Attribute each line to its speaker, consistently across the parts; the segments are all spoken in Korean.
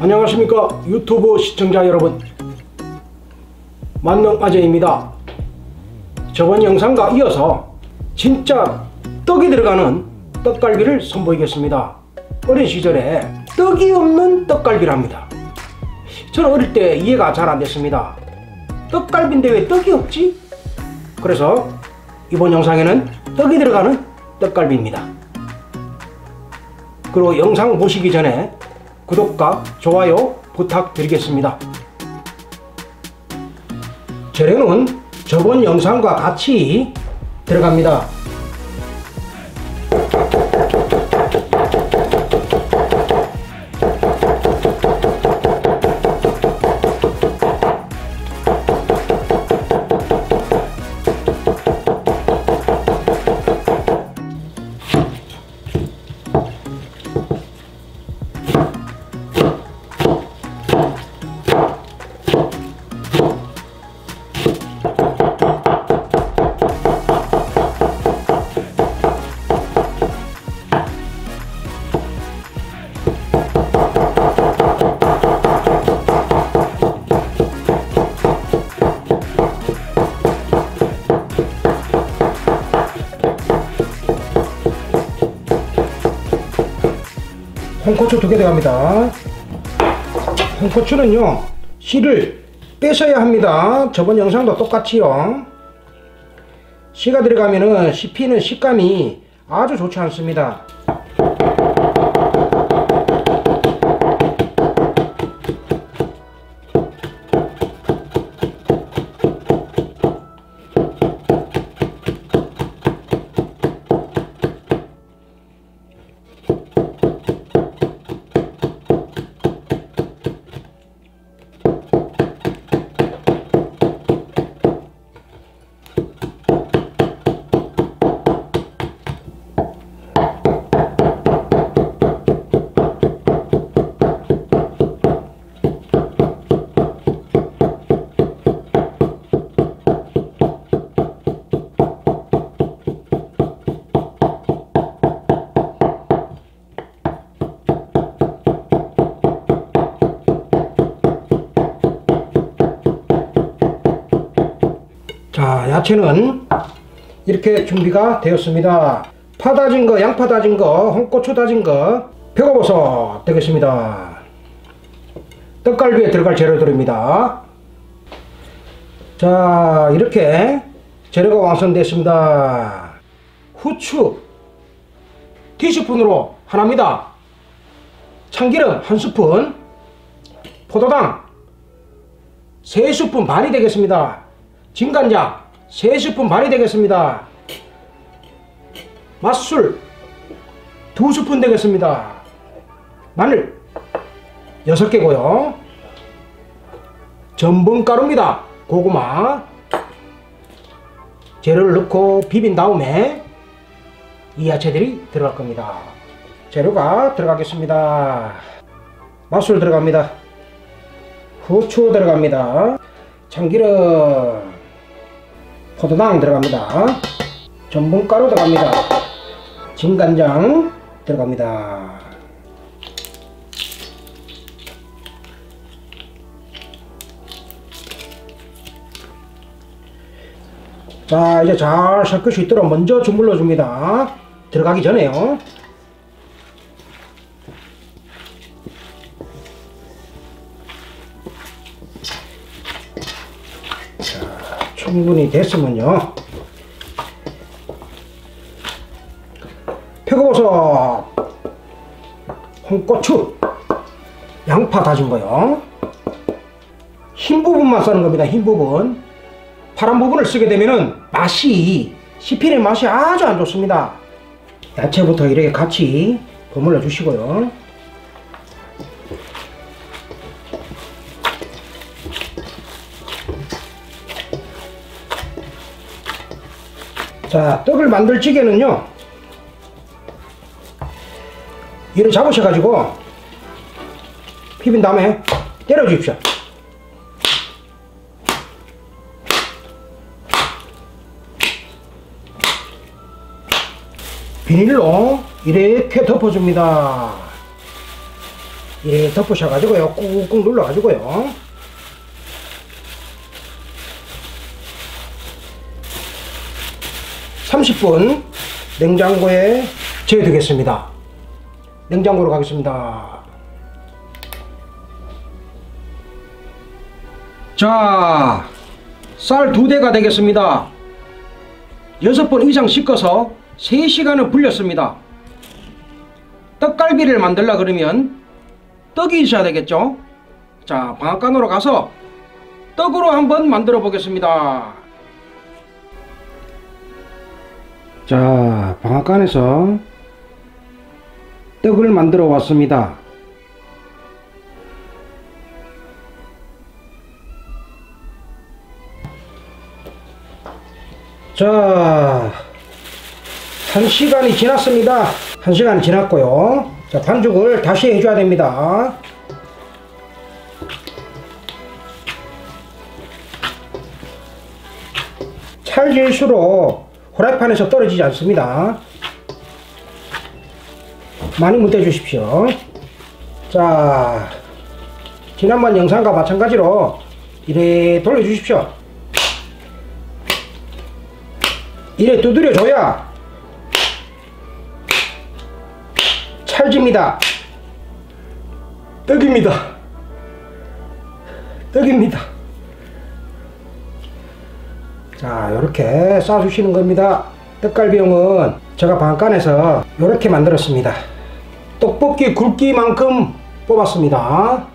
Speaker 1: 안녕하십니까 유튜브 시청자 여러분. 만능아재입니다. 저번 영상과 이어서 진짜 떡이 들어가는 떡갈비를 선보이겠습니다. 어린 시절에 떡이 없는 떡갈비랍니다 저는 어릴 때 이해가 잘 안 됐습니다 떡갈비인데 왜 떡이 없지? 그래서 이번 영상에는 떡이 들어가는 떡갈비입니다 그리고 영상 보시기 전에 구독과 좋아요 부탁드리겠습니다. 재료는 저번 영상과 같이 들어갑니다. 홍고추 두 개 들어갑니다. 홍고추는요, 씨를 빼셔야 합니다. 저번 영상도 똑같이요. 씨가 들어가면은 씹히는 식감이 아주 좋지 않습니다. 야채는 이렇게 준비가 되었습니다. 파 다진 거, 양파 다진 거, 홍고추 다진 거, 표고버섯 되겠습니다. 떡갈비에 들어갈 재료들입니다. 자, 이렇게 재료가 완성됐습니다. 후추 티스푼으로 하나입니다. 참기름 한 스푼, 포도당 3스푼 반이 되겠습니다. 진간장 3스푼 반이 되겠습니다. 맛술 2스푼 되겠습니다. 마늘 6개고요. 전분가루입니다. 고구마 재료를 넣고 비빈 다음에 이 야채들이 들어갈 겁니다. 재료가 들어가겠습니다. 맛술 들어갑니다. 후추 들어갑니다. 참기름 포도당 들어갑니다. 전분가루 들어갑니다. 진간장 들어갑니다. 자 이제 잘 섞을 수 있도록 먼저 주물러 줍니다. 들어가기 전에요. 충분히 됐으면요. 표고버섯 홍고추 양파 다진 거요. 흰 부분만 쓰는 겁니다 흰 부분. 파란 부분을 쓰게 되면은 맛이 씹히는 맛이 아주 안 좋습니다. 야채부터 이렇게 같이 버물러 주시고요 자 떡을 만들 찌개는요 이를 잡으셔 가지고 비빈 다음에 때려 주십시오. 비닐로 이렇게 덮어줍니다. 이렇게 덮으셔가지고요. 꾹꾹 눌러가지고요. (30분) 냉장고에 재두겠습니다. 냉장고로 가겠습니다. 자, 쌀 두 대가 되겠습니다. 여섯 번 이상 씻어서 3시간을 불렸습니다. 떡갈비를 만들라 그러면 떡이 있어야 되겠죠? 자, 방앗간으로 가서 떡으로 한번 만들어 보겠습니다. 자, 방앗간에서 떡을 만들어 왔습니다. 자, 한 시간이 지났습니다. 한 시간 지났고요. 자, 반죽을 다시 해줘야 됩니다. 찰질수록 후라이팬에서 떨어지지 않습니다. 많이 묻혀 주십시오. 자, 지난번 영상과 마찬가지로 이래 돌려주십시오. 이래 두드려줘야 찰집니다. 떡입니다. 떡입니다. 자, 이렇게 싸주시는 겁니다. 떡갈비용은 제가 방앗간에서 이렇게 만들었습니다. 떡볶이 굵기만큼 뽑았습니다.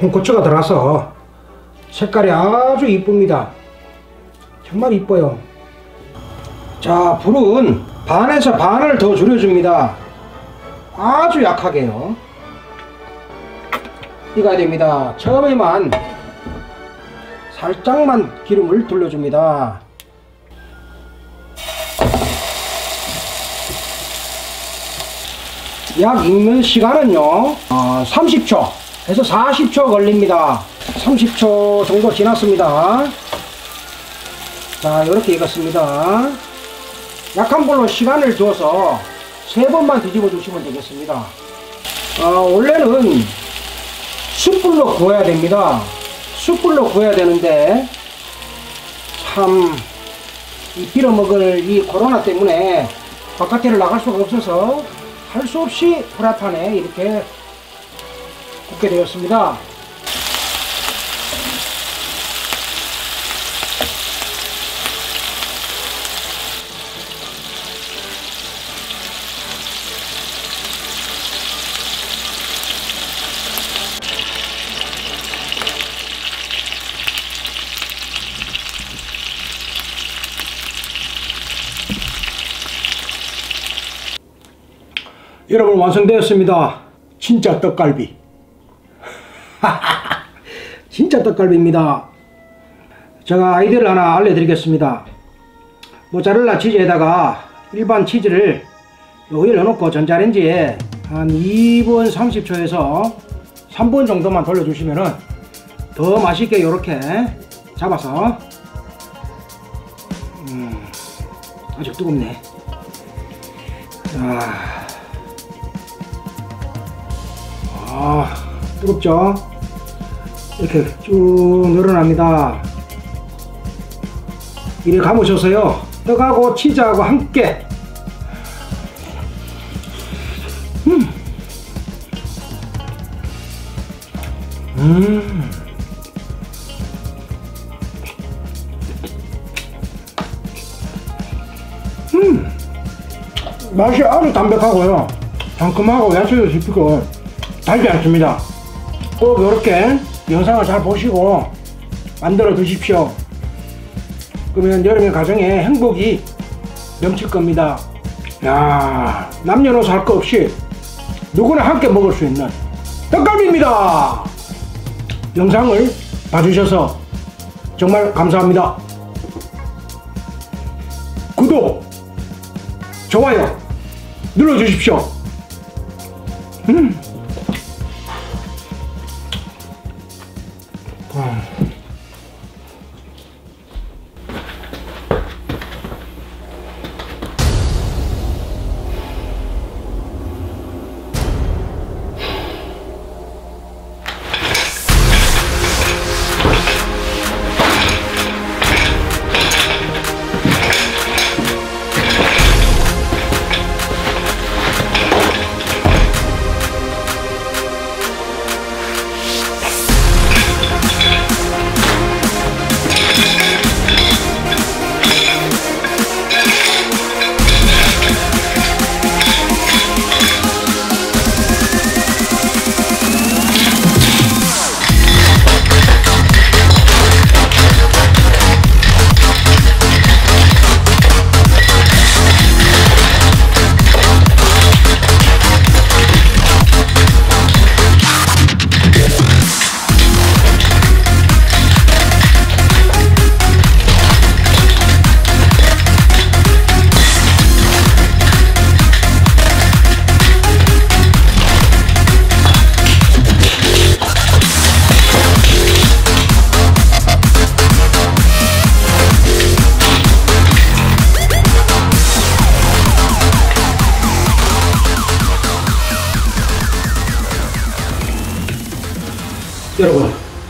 Speaker 1: 홍고추가 들어가서 색깔이 아주 이쁩니다. 정말 이뻐요. 자, 불은 반에서 반을 더 줄여줍니다. 아주 약하게요. 익어야 됩니다. 처음에만 살짝만 기름을 둘러줍니다. 약 익는 시간은요, 어, 30초. 해서 40초 걸립니다. 30초 정도 지났습니다. 자, 이렇게 익었습니다. 약한 불로 시간을 두어서 세 번만 뒤집어 주시면 되겠습니다. 어, 원래는 숯불로 구워야 됩니다. 숯불로 구워야 되는데 참 이 빌어먹을 이 코로나 때문에 바깥에를 나갈 수가 없어서 할 수 없이 프라판에 이렇게 굽게 되었습니다. 여러분 완성되었습니다. 진짜 떡갈비. 진짜 떡갈비입니다. 제가 아이디어를 하나 알려드리겠습니다. 모짜렐라 치즈에다가 일반 치즈를 여기에 넣어놓고 전자레인지에 한 2분 30초에서 3분 정도만 돌려주시면은 더 맛있게 이렇게 잡아서 음, 아주 뜨겁네. 아, 아 뜨겁죠? 이렇게 쭉 늘어납니다. 이래 감으셔서요. 떡하고 치즈하고 함께 음. 음. 음. 맛이 아주 담백하고요. 상큼하고 야채도 씹히고 달지 않습니다. 꼭 이렇게 영상을 잘 보시고 만들어 드십시오. 그러면 여러분의 가정에 행복이 넘칠 겁니다. 야 남녀노소 할 거 없이 누구나 함께 먹을 수 있는 떡갈비입니다. 영상을 봐주셔서 정말 감사합니다. 구독, 좋아요 눌러주십시오. 음.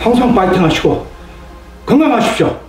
Speaker 1: 항상 파이팅 하시고 건강하십시오.